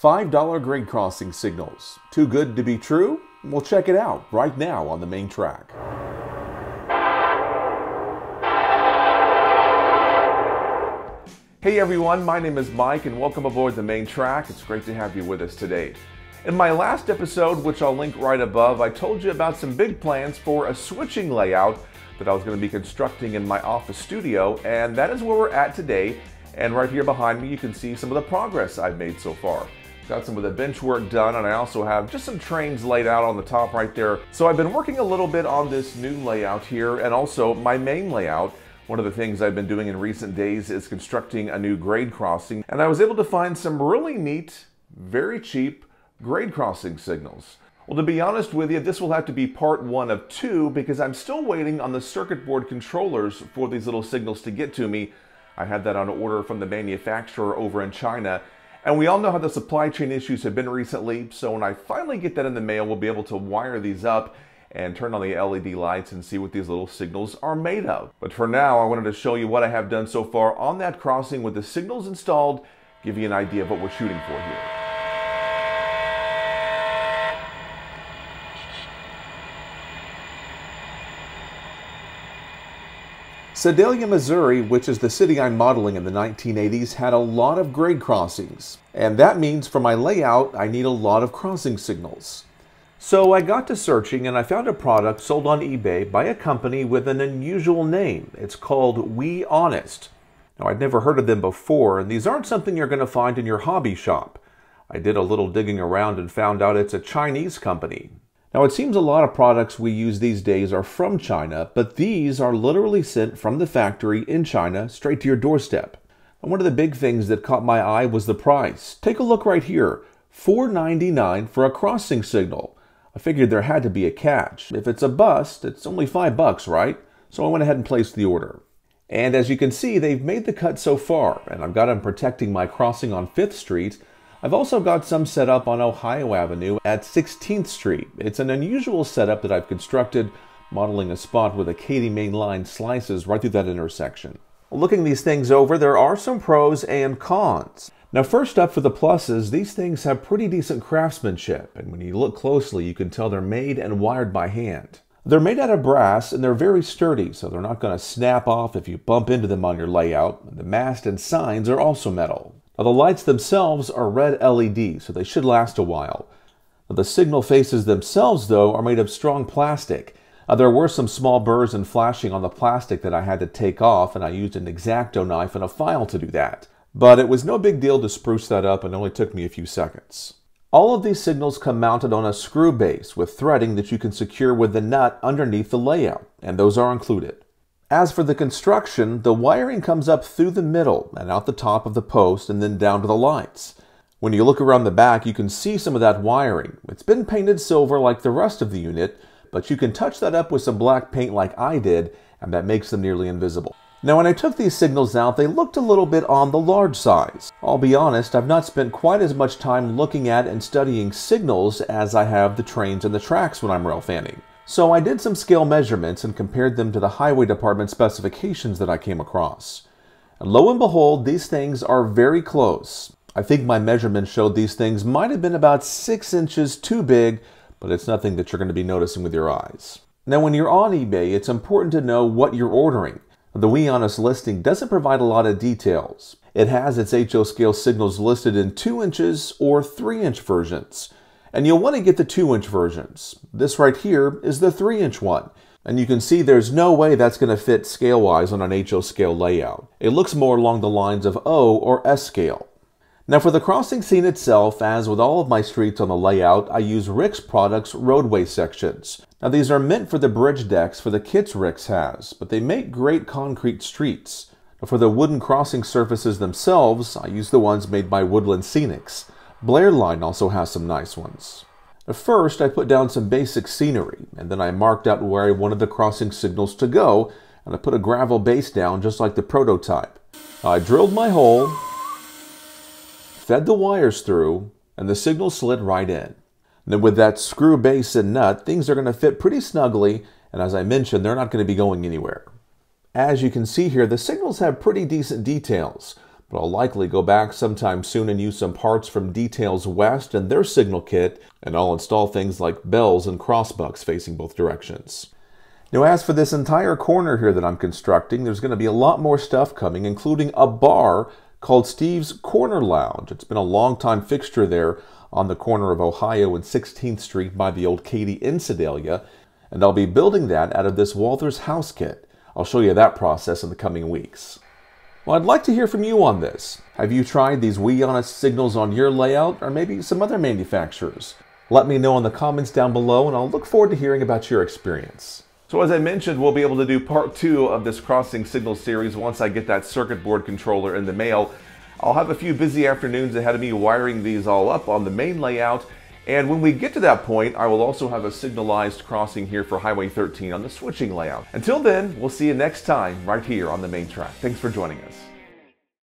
$5 grade crossing signals. Too good to be true? We'll check it out right now on the main track. Hey everyone, my name is Mike and welcome aboard the main track. It's great to have you with us today. In my last episode, which I'll link right above, I told you about some big plans for a switching layout that I was going to be constructing in my office studio, and that is where we're at today. And right here behind me, you can see some of the progress I've made so far. Got some of the bench work done, and I also have just some trains laid out on the top right there. So I've been working a little bit on this new layout here, and also my main layout. One of the things I've been doing in recent days is constructing a new grade crossing, and I was able to find some really neat, very cheap grade crossing signals. Well, to be honest with you, this will have to be part one of two because I'm still waiting on the circuit board controllers for these little signals to get to me. I had that on order from the manufacturer over in China, and we all know how the supply chain issues have been recently, so when I finally get that in the mail, we'll be able to wire these up and turn on the LED lights and see what these little signals are made of. But for now, I wanted to show you what I have done so far on that crossing with the signals installed, give you an idea of what we're shooting for here. Sedalia, Missouri, which is the city I'm modeling in the 1980s, had a lot of grade crossings. And that means for my layout, I need a lot of crossing signals. So I got to searching and I found a product sold on eBay by a company with an unusual name. It's called WeHonest. Now, I'd never heard of them before, and these aren't something you're going to find in your hobby shop. I did a little digging around and found out it's a Chinese company. Now, it seems a lot of products we use these days are from China, but these are literally sent from the factory in China straight to your doorstep. And one of the big things that caught my eye was the price. Take a look right here $4.99 for a crossing signal. I figured there had to be a catch. If it's a bust, it's only 5 bucks, right? So I went ahead and placed the order. And as you can see, they've made the cut so far, and I've got them protecting my crossing on 5th Street I've also got some set up on Ohio Avenue at 16th Street. It's an unusual setup that I've constructed, modeling a spot where the Katy main line slices right through that intersection. Looking these things over, there are some pros and cons. Now first up for the pluses, these things have pretty decent craftsmanship, and when you look closely you can tell they're made and wired by hand. They're made out of brass and they're very sturdy, so they're not going to snap off if you bump into them on your layout. The mast and signs are also metal. Now the lights themselves are red LED, so they should last a while. Now, the signal faces themselves, though, are made of strong plastic. Now, there were some small burrs and flashing on the plastic that I had to take off, and I used an X-Acto knife and a file to do that. But it was no big deal to spruce that up and only took me a few seconds. All of these signals come mounted on a screw base with threading that you can secure with the nut underneath the layout, and those are included. As for the construction, the wiring comes up through the middle and out the top of the post and then down to the lights. When you look around the back, you can see some of that wiring. It's been painted silver like the rest of the unit, but you can touch that up with some black paint like I did, and that makes them nearly invisible. Now when I took these signals out, they looked a little bit on the large size. I'll be honest, I've not spent quite as much time looking at and studying signals as I have the trains and the tracks when I'm rail fanning. So I did some scale measurements and compared them to the highway department specifications that I came across. And lo and behold, these things are very close. I think my measurements showed these things might have been about six inches too big, but it's nothing that you're going to be noticing with your eyes. Now, when you're on eBay, it's important to know what you're ordering. The WeHonest listing doesn't provide a lot of details. It has its HO scale signals listed in 2 inches or 3 inch versions. And you'll want to get the 2 inch versions. This right here is the 3 inch one. And you can see there's no way that's going to fit scale-wise on an HO scale layout. It looks more along the lines of O or S scale. Now for the crossing scene itself, as with all of my streets on the layout, I use Rix Products roadway sections. Now these are meant for the bridge decks for the kits Rick's has, but they make great concrete streets. For the wooden crossing surfaces themselves, I use the ones made by Woodland Scenics. Blair Line also has some nice ones. First, I put down some basic scenery, and then I marked out where I wanted the crossing signals to go, and I put a gravel base down just like the prototype. I drilled my hole, fed the wires through, and the signal slid right in. Then with that screw base and nut, things are going to fit pretty snugly, and as I mentioned, they're not going to be going anywhere. As you can see here, the signals have pretty decent details, but I'll likely go back sometime soon and use some parts from Details West and their signal kit, and I'll install things like bells and crossbucks facing both directions. Now, as for this entire corner here that I'm constructing, there's going to be a lot more stuff coming, including a bar called Steve's Corner Lounge. It's been a long time fixture there on the corner of Ohio and 16th Street by the old Katy in Sedalia, and I'll be building that out of this Walthers house kit. I'll show you that process in the coming weeks. Well, I'd like to hear from you on this. Have you tried these WeHonest signals on your layout or maybe some other manufacturers? Let me know in the comments down below and I'll look forward to hearing about your experience. So as I mentioned, we'll be able to do part two of this crossing signal series once I get that circuit board controller in the mail. I'll have a few busy afternoons ahead of me wiring these all up on the main layout. And when we get to that point, I will also have a signalized crossing here for Highway 13 on the switching layout. Until then, we'll see you next time right here on the main track. Thanks for joining us.